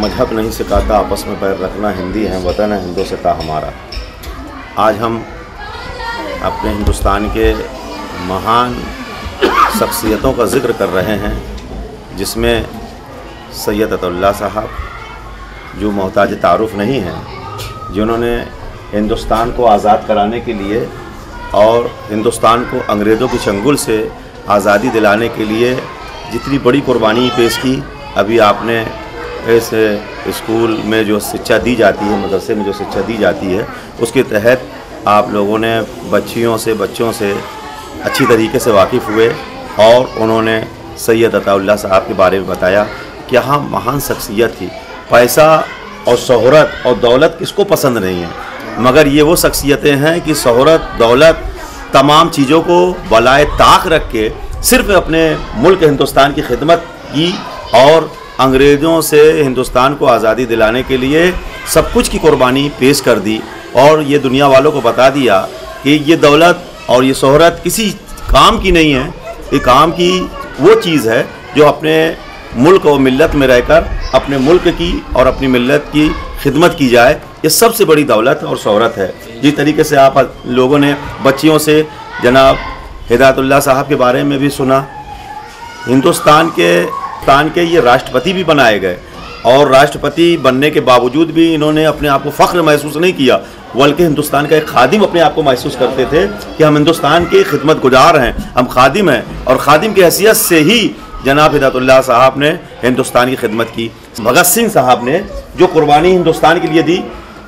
मज़हब नहीं सिखाता, आपस में पैर रखना हिंदी है, वतन है, हिंदू से था हमारा। आज हम अपने हिंदुस्तान के महान शख्सियतों का ज़िक्र कर रहे हैं, जिसमें सैयद अतुल्ला साहब, जो मोहताज तारुफ नहीं हैं, जिन्होंने हिंदुस्तान को आज़ाद कराने के लिए और हिंदुस्तान को अंग्रेज़ों की चंगुल से आज़ादी दिलाने के लिए जितनी बड़ी कुर्बानी पेश की, अभी आपने इस स्कूल में जो शिक्षा दी जाती है, मदरसे में जो शिक्षा दी जाती है, उसके तहत आप लोगों ने बच्चियों से बच्चों से अच्छी तरीके से वाकिफ़ हुए और उन्होंने सैयद अताउल्ला साहब के बारे में बताया कि हाँ महान शख्सियत थी। पैसा और शहरत और दौलत किसको पसंद नहीं है? मगर ये वो शख्सियतें हैं कि शहरत, दौलत तमाम चीज़ों को बलाए ताक रख के सिर्फ़ अपने मुल्क हिंदुस्तान की खिदमत की और अंग्रेज़ों से हिंदुस्तान को आज़ादी दिलाने के लिए सब कुछ की कुर्बानी पेश कर दी और ये दुनिया वालों को बता दिया कि ये दौलत और ये शहरत किसी काम की नहीं है। ये काम की वो चीज़ है जो अपने मुल्क और मिलत में रहकर, अपने मुल्क की और अपनी मिलत की खिदमत की जाए, ये सबसे बड़ी दौलत और शहरत है। जिस तरीके से आप लोगों ने बच्चियों से जनाब हिदायतुल्ला साहब के बारे में भी सुना, हिंदुस्तान के हिंदुस्तान के ये राष्ट्रपति भी बनाए गए। और राष्ट्रपति बनने के बावजूद भी इन्होंने अपने आप को फ़ख्र महसूस नहीं किया, बल्कि हिंदुस्तान का एक खादिम अपने आप को महसूस करते थे कि हम हिंदुस्तान के खिदमत गुजार हैं, हम खादिम हैं। और खादिम की हैसियत से ही जनाब हिदायतुल्ला साहब ने हिंदुस्तान की खिदमत की। भगत सिंह साहब ने जो कुर्बानी हिंदुस्तान के लिए दी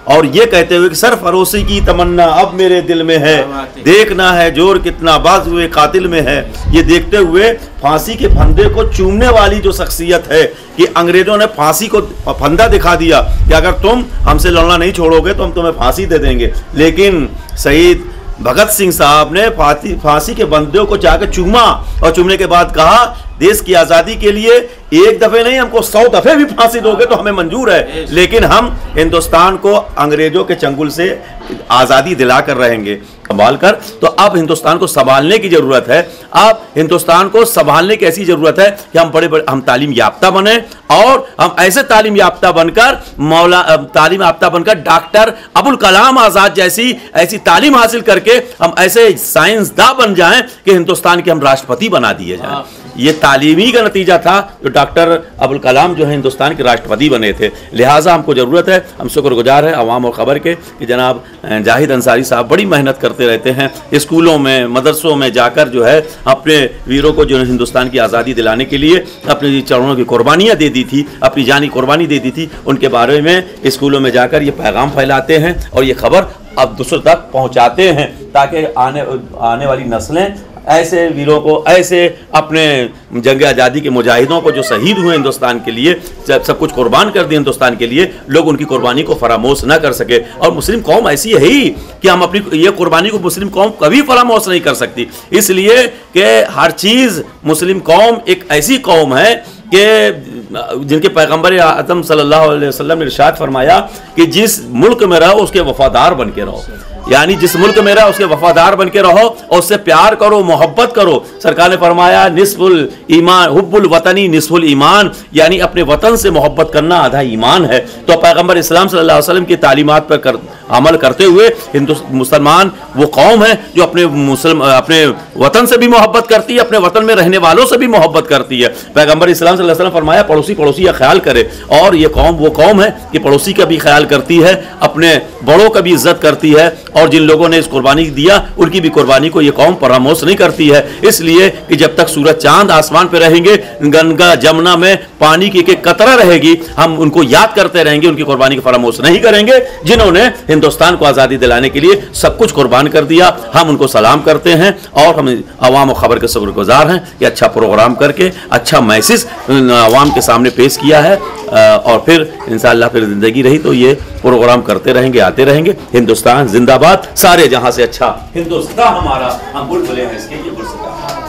और ये कहते हुए कि सर फरोसी की तमन्ना अब मेरे दिल में है। देखना है ज़ोर कितना बाज हुए कातिल में है। ये देखते हुए फांसी के फंदे को चूमने वाली जो शख्सियत है कि अंग्रेज़ों ने फांसी को फंदा दिखा दिया कि अगर तुम हमसे लड़ना नहीं छोड़ोगे तो हम तुम्हें फांसी दे देंगे। लेकिन शहीद भगत सिंह साहब ने फांसी फांसी के बंदों को जाकर चूमा और चूमने के बाद कहा देश की आज़ादी के लिए एक दफ़े नहीं हमको सौ दफ़े भी फांसी दोगे तो हमें मंजूर है। लेकिन हम हिंदुस्तान को अंग्रेज़ों के चंगुल से आज़ादी दिला कर रहेंगे। संभाल कर। तो अब हिंदुस्तान को संभालने की ज़रूरत है। अब हिंदुस्तान को संभालने की ऐसी ज़रूरत है कि हम बड़े बड़े हम तालीम याफ्ता बने और हम ऐसे तालीम याफ्ता बनकर मौला तालीम याफ्ता बनकर डॉक्टर अबुल कलाम आज़ाद जैसी ऐसी तालीम हासिल करके हम ऐसे साइंसदा बन जाएँ कि हिंदुस्तान के हम राष्ट्रपति बना दिए जाएँ। ये तालीमी का नतीजा था जो डॉक्टर अबुल कलाम जो है हिंदुस्तान के राष्ट्रपति बने थे। लिहाजा हमको ज़रूरत है, हम शुक्रगुजार हैं अवाम और ख़बर के, कि जनाब जाहिद अंसारी साहब बड़ी मेहनत करते रहते हैं, स्कूलों में, मदरसों में जाकर जो है, अपने वीरों को जो है हिंदुस्तान की आज़ादी दिलाने के लिए अपने चरणों की कुर्बानियाँ दे दी थी, अपनी जानी कुर्बानी दे दी थी। उनके बारे में स्कूलों में जाकर ये पैगाम फैलाते हैं और ये खबर अब दूसरों तक पहुँचाते हैं, ताकि आने आने वाली नस्लें ऐसे वीरों को, ऐसे अपने जंग आज़ादी के मुजाहिदों को जो शहीद हुए हिंदुस्तान के लिए, जब सब कुछ कुर्बान कर दिए हिंदुस्तान के लिए, लोग उनकी कुर्बानी को फरामोश ना कर सके। और मुस्लिम कौम ऐसी है ही कि हम अपनी ये कुर्बानी को मुस्लिम कौम कभी फरामोश नहीं कर सकती। इसलिए कि हर चीज़ मुस्लिम कौम एक ऐसी कौम है कि, जिनके पैगंबर आज़म अलैहि वसल्लम ने इरशाद फरमाया कि जिस मुल्क में रहो, उसके वफादार बन के रहो। यानी जिस मुल्क में रहो उसके वफादार बन के रहो और उससे प्यार करो मोहब्बत करो। सरकार ने फरमाया निसफुल ईमान हुब्बुल वतनी निसफुल ईमान यानी अपने वतन से मोहब्बत करना आधा ईमान है। तो पैगंबर इस्लाम सल्लल्लाहु अलैहि वसल्लम की तालीमात पर कर, अमल करते हुए हिंदू मुसलमान वो कौम है जो अपने मुसलम अपने वतन से भी मोहब्बत करती है अपने वतन में रहने वालों से भी मोहब्बत करती है। पैगंबर इस्लाम वसल्लम फरमाया पड़ोसी पड़ोसी का ख्याल करे। और ये कौम वो कौम है कि पड़ोसी का भी ख्याल करती है अपने बड़ों का भी इज़्ज़त करती है। और जिन लोगों ने इस कुर्बानी दिया, उनकी भी कुर्बानी को ये कौम परामोश नहीं करती है। इसलिए कि जब तक सूरज चाँद आसमान पे रहेंगे, गंगा, जमुना में पानी की एक कतरा रहेगी, हम उनको याद करते रहेंगे, उनकी कुर्बानी को फरामोश नहीं करेंगे, जिन्होंने हिंदुस्तान को आज़ादी दिलाने के लिए सब कुछ कुर्बान कर दिया। हम उनको सलाम करते हैं और हम आवाम और ख़बर के शुक्रगुजार हैं कि अच्छा प्रोग्राम करके अच्छा मैसेज आवाम के सामने पेश किया है। और फिर इन फिर ज़िंदगी रही तो ये प्रोग्राम करते रहेंगे, आते रहेंगे। हिंदुस्तान जिंदाबाद। सारे जहाँ से अच्छा हिंदुस्तान हमारा हम बुलबुले हैं इसके लिए ये